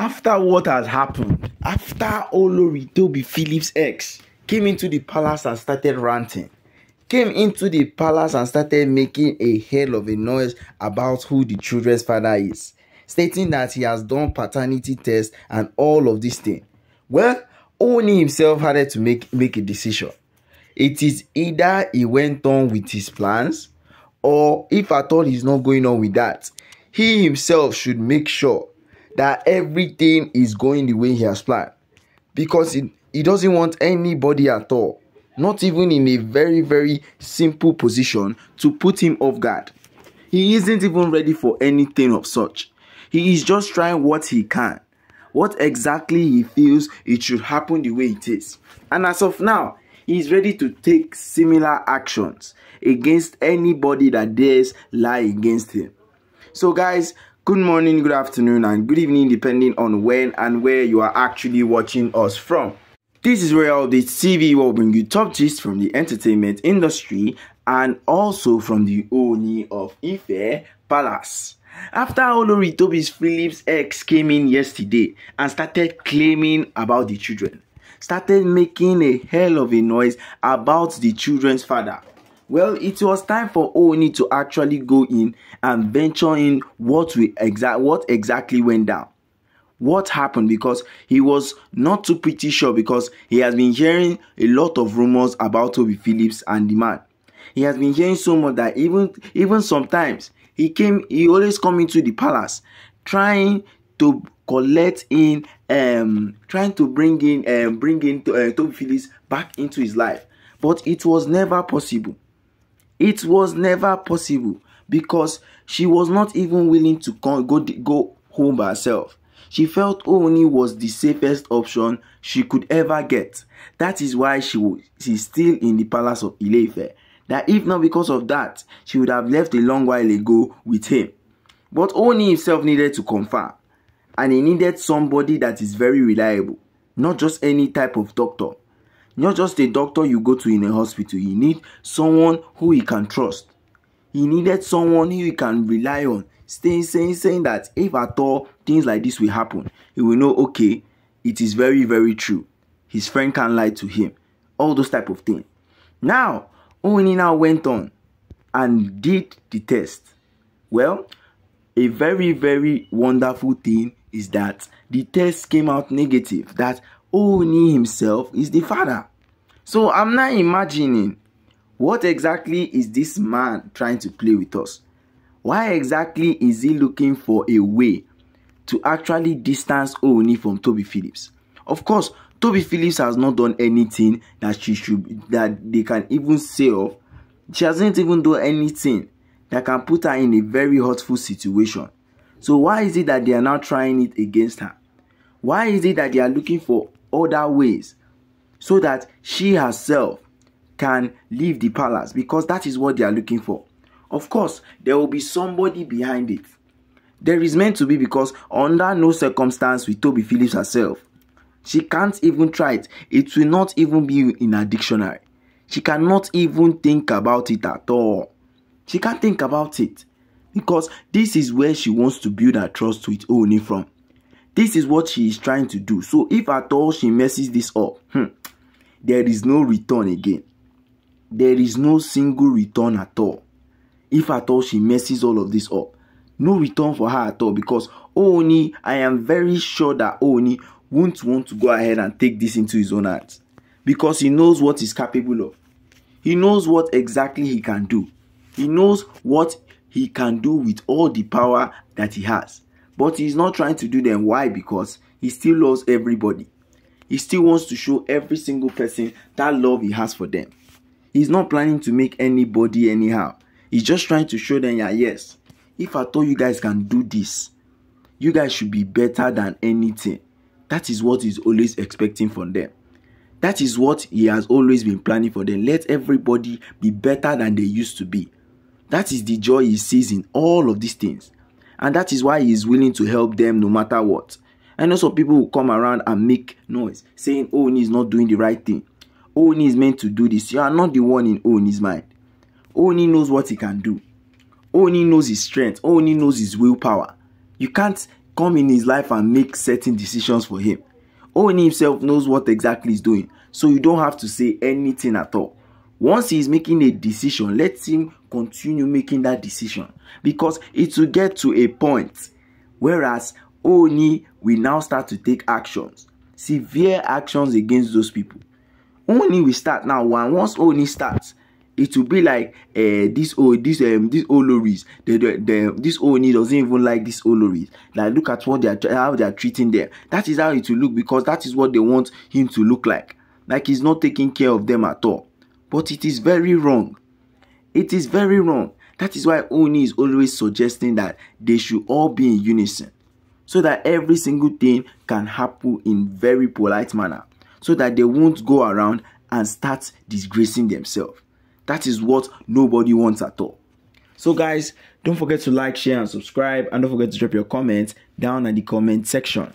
after what has happened, after Olori Tobi Phillips X came into the palace and started ranting, came into the palace and started making a hell of a noise about who the children's father is, stating that he has done paternity test and all of this thing. Well, Ooni himself had to make, make a decision. It is either he went on with his plans, or if at all he's not going on with that, he himself should make sure that everything is going the way he has planned. Because he, he doesn't want anybody at all not even in a very very simple position to put him off guard. He isn't even ready for anything of such. He is just trying what he can what exactly he feels it should happen the way it is. And as of now he is ready to take similar actions against anybody that dares lie against him. So guys good morning good afternoon and good evening depending on when and where you are actually watching us from this is Royal Updates TV will bring you top gist from the entertainment industry and also from the Ooni of Ife Palace. After Olori Tobi's Phillips ex came in yesterday and started claiming about the children, started making a hell of a noise about the children's father well, it was time for Ooni to actually go in and venture in what we exa- what exactly went down. What happened because he was not too pretty sure because he has been hearing a lot of rumors about Tobi Phillips and the man. He has been hearing so much that even even sometimes he came he always come into the palace trying to collect in um trying to bring in um bring in uh, Tobi Phillips back into his life but it was never possible it was never possible because she was not even willing to go, go home by herself. She felt Ooni was the safest option she could ever get. That is why she she's still in the palace of Ileife. That if not because of that, she would have left a long while ago with him. But Ooni himself needed to confirm. And he needed somebody that is very reliable. Not just any type of doctor. Not just a doctor you go to in a hospital. You need someone who you can trust. He needed someone who you can rely on. Staying saying saying that if at all things like this will happen, he will know okay, it is very very true. His friend can lie to him. All those type of things. Now, Ooni now went on and did the test. Well, a very very wonderful thing is that the test came out negative. That Ooni himself is the father. So I'm not imagining what exactly is this man trying to play with us? Why exactly is he looking for a way to actually distance Ooni from Tobi Phillips? Of course, Tobi Phillips has not done anything that she should that they can even say of. She hasn't even done anything that can put her in a very hurtful situation. So why is it that they are now trying it against her? Why is it that they are looking for other ways so that she herself can leave the palace because that is what they are looking for. Of course, there will be somebody behind it. There is meant to be because under no circumstance with Tobi Phillips herself. She can't even try it. It will not even be in her dictionary. She cannot even think about it at all. She can't think about it because this is where she wants to build her trust with Ooni from. This is what she is trying to do. So if at all she messes this up, hmm, there is no return again. There is no single return at all. If at all she messes all of this up, no return for her at all because Ooni, I am very sure that Ooni won't want to go ahead and take this into his own hands because he knows what he's capable of. He knows what exactly he can do. He knows what he can do with all the power that he has. But he's not trying to do them. Why? Because he still loves everybody. He still wants to show every single person that love he has for them. He's not planning to make anybody anyhow. He's just trying to show them, yeah, yes, if I told you guys can do this, you guys should be better than anything. That is what he's always expecting from them. That is what he has always been planning for them. Let everybody be better than they used to be. That is the joy he sees in all of these things and that is why he is willing to help them no matter what. And also people will come around and make noise saying oh, Ooni is not doing the right thing. Ooni is meant to do this. You are not the one in Ooni's mind. Ooni knows what he can do. Ooni knows his strength. Ooni knows his willpower. You can't come in his life and make certain decisions for him. Ooni himself knows what exactly he's doing, so you don't have to say anything at all. Once he's making a decision, let him continue making that decision because it will get to a point whereas Ooni will now start to take actions, severe actions against those people. Oni will start now. One once Oni starts, it will be like uh, this oh this um this oloris the, the, the this oni doesn't even like this oloris like look at what they are how they are treating them. That is how it will look because that is what they want him to look like. Like he's not taking care of them at all. But it is very wrong. It is very wrong. That is why oni is always suggesting that they should all be in unison so that every single thing can happen in very polite manner so that they won't go around and start disgracing themselves that is what nobody wants at all. So, guys, don't forget to like, share, and subscribe. And don't forget to drop your comments down in the comment section.